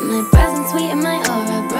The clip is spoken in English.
My presence, sweet, and my aura.